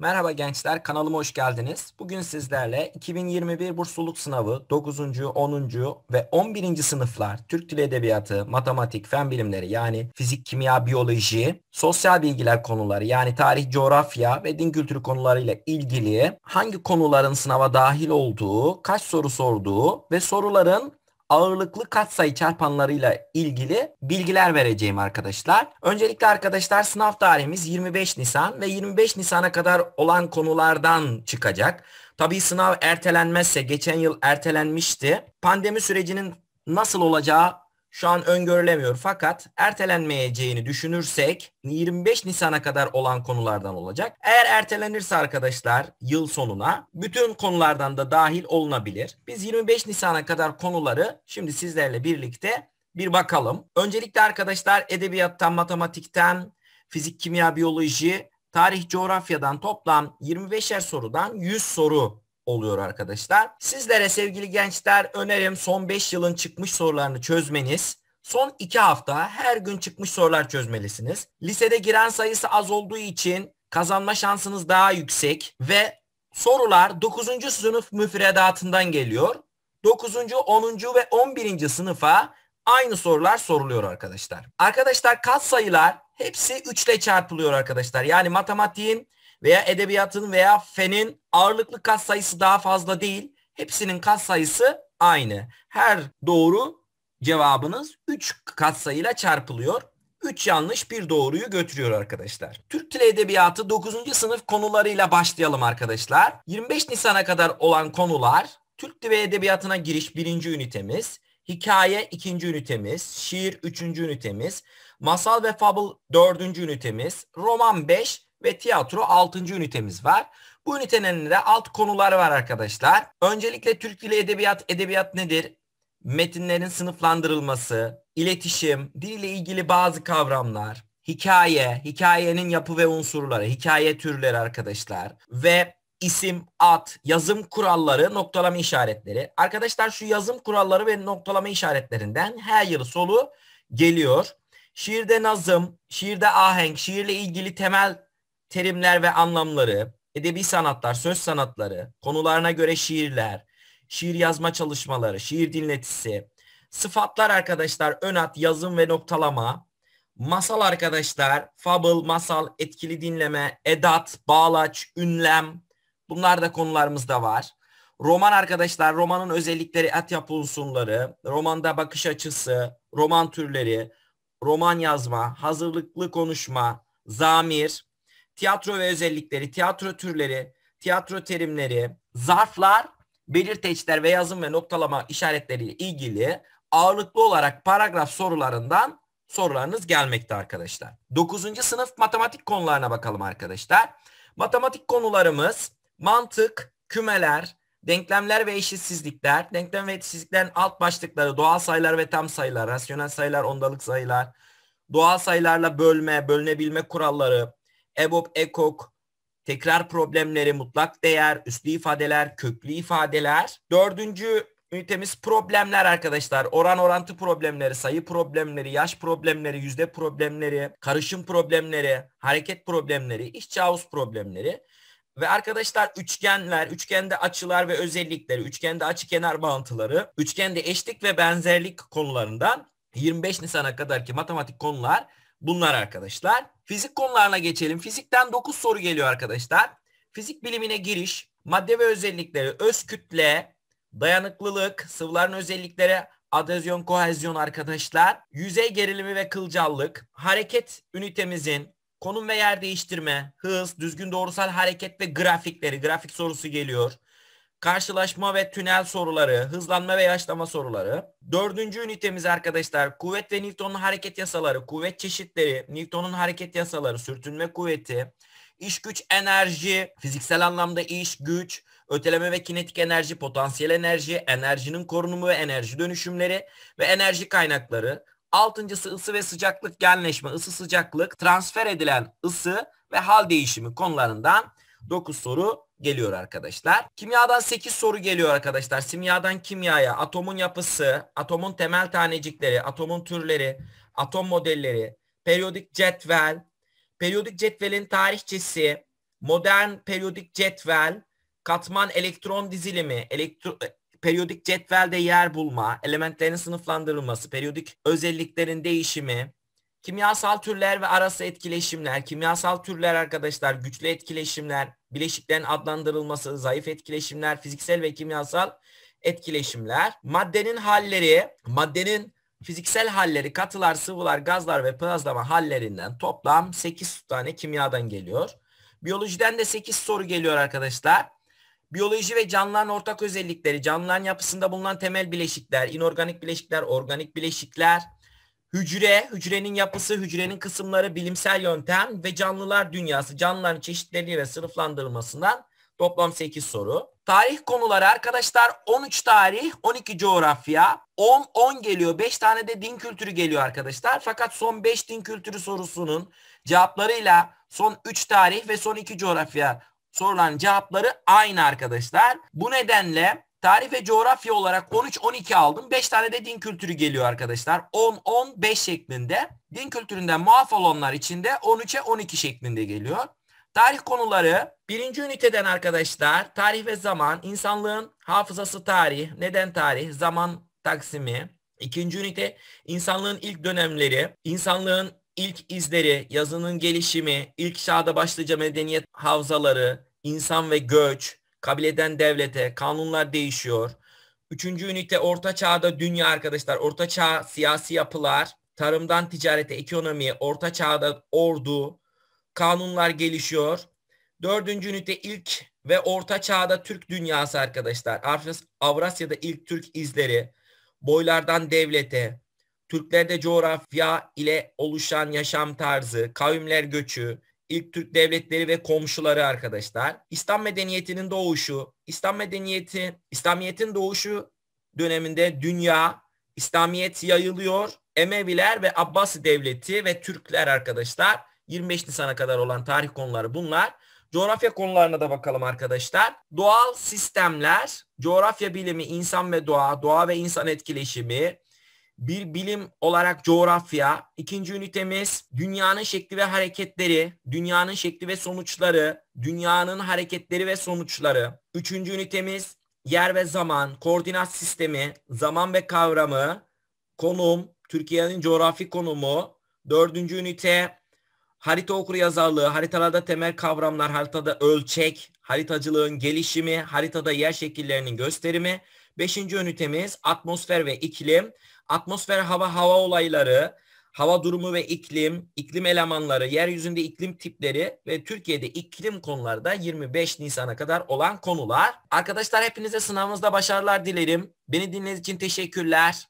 Merhaba gençler, kanalıma hoş geldiniz. Bugün sizlerle 2021 bursluluk sınavı 9. 10. ve 11. sınıflar Türk Dili Edebiyatı, Matematik, Fen Bilimleri yani Fizik, Kimya, Biyoloji, Sosyal Bilgiler konuları yani Tarih, Coğrafya ve Din Kültürü konularıyla ilgili hangi konuların sınava dahil olduğu, kaç soru sorduğu ve soruların ağırlıklı katsayı çarpanlarıyla ilgili bilgiler vereceğim arkadaşlar. Öncelikle arkadaşlar sınav tarihimiz 25 Nisan ve 25 Nisan'a kadar olan konulardan çıkacak. Tabii sınav ertelenmezse geçen yıl ertelenmişti. Pandemi sürecinin nasıl olacağı şu an öngörülemiyor fakat ertelenmeyeceğini düşünürsek 25 Nisan'a kadar olan konulardan olacak. Eğer ertelenirse arkadaşlar yıl sonuna bütün konulardan da dahil olunabilir. Biz 25 Nisan'a kadar konuları şimdi sizlerle birlikte bir bakalım. Öncelikle arkadaşlar edebiyattan, matematikten, fizik, kimya, biyoloji, tarih, coğrafyadan toplam 25'er sorudan 100 soru oluyor arkadaşlar. Sizlere sevgili gençler önerim son 5 yılın çıkmış sorularını çözmeniz. Son 2 hafta her gün çıkmış sorular çözmelisiniz. Lisede giren sayısı az olduğu için kazanma şansınız daha yüksek ve sorular 9. sınıf müfredatından geliyor. 9. 10. ve 11. sınıfa aynı sorular soruluyor arkadaşlar. Arkadaşlar kat sayılar hepsi 3 ile çarpılıyor arkadaşlar. Yani matematiğin veya edebiyatın veya fenin ağırlıklı kat sayısı daha fazla değil. Hepsinin kat sayısı aynı. Her doğru cevabınız 3 kat sayıyla çarpılıyor. 3 yanlış bir doğruyu götürüyor arkadaşlar. Türk Dili Edebiyatı 9. sınıf konularıyla başlayalım arkadaşlar. 25 Nisan'a kadar olan konular Türk Dili Edebiyatı'na giriş 1. ünitemiz, hikaye 2. ünitemiz, şiir 3. ünitemiz, masal ve fable 4. ünitemiz, roman 5 ve tiyatro 6. ünitemiz var. Bu ünitenin de alt konuları var arkadaşlar. Öncelikle Türk Dili Edebiyat, edebiyat nedir? Metinlerin sınıflandırılması, iletişim, dil ile ilgili bazı kavramlar, hikaye, hikayenin yapı ve unsurları, hikaye türleri arkadaşlar ve isim, ad, yazım kuralları, noktalama işaretleri. Arkadaşlar şu yazım kuralları ve noktalama işaretlerinden her yıl solu geliyor. Şiirde nazım, şiirde ahenk, şiirle ilgili temel terimler ve anlamları, edebi sanatlar, söz sanatları, konularına göre şiirler, şiir yazma çalışmaları, şiir dinletisi, sıfatlar arkadaşlar, önat, yazım ve noktalama, masal arkadaşlar, fable, masal, etkili dinleme, edat, bağlaç, ünlem, bunlar da konularımızda var. Roman arkadaşlar, romanın özellikleri, at yapı unsurları, romanda bakış açısı, roman türleri, roman yazma, hazırlıklı konuşma, zamir, tiyatro ve özellikleri, tiyatro türleri, tiyatro terimleri, zarflar, belirteçler ve yazım ve noktalama işaretleriyle ilgili ağırlıklı olarak paragraf sorularından sorularınız gelmekte arkadaşlar. 9. sınıf matematik konularına bakalım arkadaşlar. Matematik konularımız mantık, kümeler, denklemler ve eşitsizlikler, denklem ve eşitsizliklerin alt başlıkları doğal sayılar ve tam sayılar, rasyonel sayılar, ondalık sayılar, doğal sayılarla bölme, bölünebilme kuralları, EBOB, EKOK, tekrar problemleri, mutlak değer, üslü ifadeler, köklü ifadeler. Dördüncü ünitemiz problemler arkadaşlar. Oran orantı problemleri, sayı problemleri, yaş problemleri, yüzde problemleri, karışım problemleri, hareket problemleri, iç havuz problemleri. Ve arkadaşlar üçgenler, üçgende açılar ve özellikleri, üçgende açı kenar bağıntıları, üçgende eşlik ve benzerlik konularından 25 Nisan'a kadarki matematik konular bunlar arkadaşlar. Fizik konularına geçelim. Fizikten 9 soru geliyor arkadaşlar. Fizik bilimine giriş, madde ve özellikleri, öz kütle, dayanıklılık, sıvıların özellikleri, adezyon, kohezyon arkadaşlar, yüzey gerilimi ve kılcallık, hareket ünitemizin konum ve yer değiştirme, hız, düzgün doğrusal hareket ve grafikleri, grafik sorusu geliyor. Karşılaşma ve tünel soruları, hızlanma ve yaşlama soruları. Dördüncü ünitemiz arkadaşlar kuvvet ve Newton'un hareket yasaları, kuvvet çeşitleri, Newton'un hareket yasaları, sürtünme kuvveti, iş güç enerji, fiziksel anlamda iş güç, öteleme ve kinetik enerji, potansiyel enerji, enerjinin korunumu ve enerji dönüşümleri ve enerji kaynakları. Altıncısı ısı ve sıcaklık genleşme, ısı sıcaklık, transfer edilen ısı ve hal değişimi konularından 9 soru geliyor arkadaşlar. Kimyadan 8 soru geliyor arkadaşlar. Simyadan kimyaya, atomun yapısı, atomun temel tanecikleri, atomun türleri, atom modelleri, periyodik cetvel, periyodik cetvelin tarihçesi, modern periyodik cetvel, katman elektron dizilimi, elektro, e, periyodik cetvelde yer bulma, elementlerin sınıflandırılması, periyodik özelliklerin değişimi, kimyasal türler ve arası etkileşimler, kimyasal türler arkadaşlar güçlü etkileşimler, bileşiklerin adlandırılması, zayıf etkileşimler, fiziksel ve kimyasal etkileşimler, maddenin halleri, maddenin fiziksel halleri, katılar, sıvılar, gazlar ve plazma hallerinden toplam 8 tane kimyadan geliyor. Biyolojiden de 8 soru geliyor arkadaşlar. Biyoloji ve canlıların ortak özellikleri, canlıların yapısında bulunan temel bileşikler, inorganik bileşikler, organik bileşikler, hücre, hücrenin yapısı, hücrenin kısımları, bilimsel yöntem ve canlılar dünyası, canlıların çeşitliliği ve sınıflandırılmasından toplam 8 soru. Tarih konuları arkadaşlar 13 tarih, 12 coğrafya, 10 10 geliyor. 5 tane de din kültürü geliyor arkadaşlar. Fakat son 5 din kültürü sorusunun cevaplarıyla son 3 tarih ve son 2 coğrafya sorulan cevapları aynı arkadaşlar. Bu nedenle tarih ve coğrafya olarak 13-12 aldım. 5 tane de din kültürü geliyor arkadaşlar. 10-10-5 şeklinde. Din kültüründen muaf olanlar için de 13'e 12 şeklinde geliyor. Tarih konuları birinci üniteden arkadaşlar tarih ve zaman, insanlığın hafızası tarih, neden tarih, zaman taksimi. İkinci ünite insanlığın ilk dönemleri, insanlığın ilk izleri, yazının gelişimi, ilk çağda başlıca medeniyet havzaları, insan ve göç, kabileden devlete, kanunlar değişiyor. Üçüncü ünite orta çağda dünya arkadaşlar, orta çağ siyasi yapılar, tarımdan ticarete, ekonomi, orta çağda ordu, kanunlar gelişiyor. Dördüncü ünite ilk ve orta çağda Türk dünyası arkadaşlar. Avrasya'da ilk Türk izleri, boylardan devlete, Türklerde coğrafya ile oluşan yaşam tarzı, kavimler göçü, ilk Türk devletleri ve komşuları arkadaşlar. İslam medeniyetinin doğuşu, İslam medeniyeti, İslamiyet'in doğuşu döneminde dünya, İslamiyet yayılıyor. Emeviler ve Abbasi devleti ve Türkler arkadaşlar 25 Nisan'a kadar olan tarih konuları bunlar. Coğrafya konularına da bakalım arkadaşlar. Doğal sistemler, coğrafya bilimi, insan ve doğa, doğa ve insan etkileşimi, bir bilim olarak coğrafya. İkinci ünitemiz dünyanın şekli ve hareketleri, dünyanın şekli ve sonuçları, dünyanın hareketleri ve sonuçları. Üçüncü ünitemiz yer ve zaman, koordinat sistemi, zaman ve kavramı, konum, Türkiye'nin coğrafi konumu. Dördüncü ünite harita okur yazarlığı, haritalarda temel kavramlar, haritada ölçek, haritacılığın gelişimi, haritada yer şekillerinin gösterimi. Beşinci ünitemiz atmosfer ve iklim. Atmosfer, hava, hava olayları, hava durumu ve iklim, iklim elemanları, yeryüzünde iklim tipleri ve Türkiye'de iklim konuları da 25 Nisan'a kadar olan konular. Arkadaşlar hepinize sınavınızda başarılar dilerim. Beni dinlediğiniz için teşekkürler.